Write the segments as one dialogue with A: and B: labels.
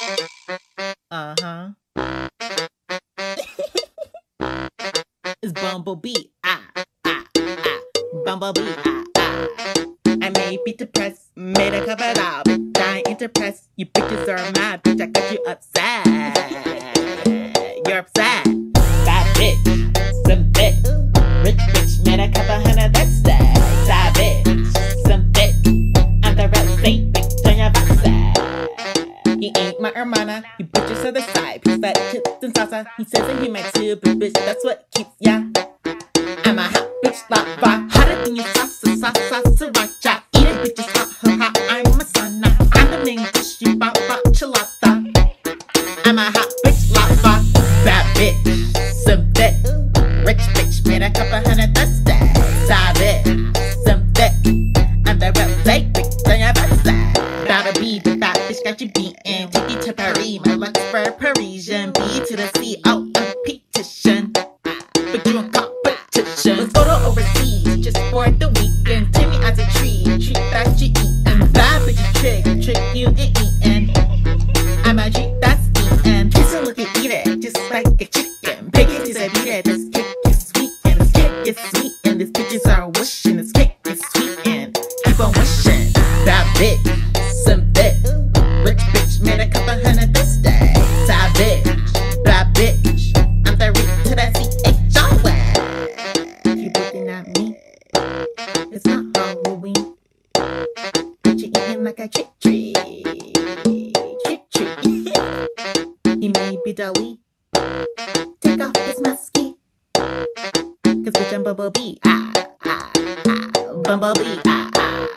A: Uh huh. it's Bumblebee. Ah, ah, ah. Bumblebee. Ah, ah. I may be depressed, made a cover but I ain't depressed. You bitches are mad, bitch. I got you upset. You're upset. Hermana. You bitches to the side. Piece that chips and salsa. He says that he might too, but bitch, that's what keeps ya. I'm a hot bitch lava. Hotter than your salsa, salsa, sriracha. Eat it, bitches hot, hot, hot. I'm a sana. I'm the main dish, you bop, bop, chilata. I'm a hot bitch lava. Bad bitch, some dick. Rich bitch, made a couple hundred, that's that. Side bitch, The bad bitch, got you. Take you to Paris, my lux for Parisian. B to the C, O, a petition. But you in competition. Let's go to overseas just for the weekend. Take me as a treat, treat that you eatin'. Bad bitch trick, trick you ain't eatin'. I'm a treat that's eatin'. Kiss and look and eat it, just like a chicken. It to beat it. This cake is sweet and this cake is sweet and these bitches are wishing. This cake is sweet and keep on wishing. Bad bitch, like a trick tree. Trick tree. he may be Dali. Take off his masky. Cause bitch I'm Bumblebee. Ah, ah, ah. Bumblebee. Ah, ah.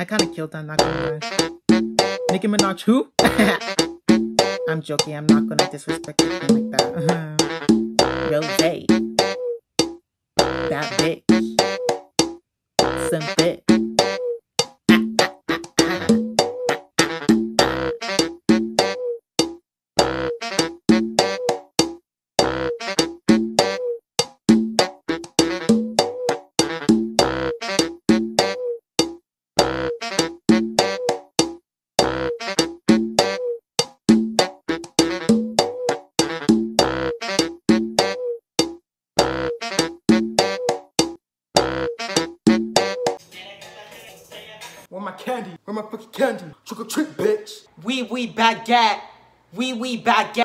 A: I kinda killed that, not gonna lie. Nicki Minaj who? I'm joking, I'm not gonna disrespect you like that. Rose. That bitch. Some
B: Where my candy? Where my fucking candy? Trick or treat, bitch.
A: Wee wee baguette. Wee wee baguette.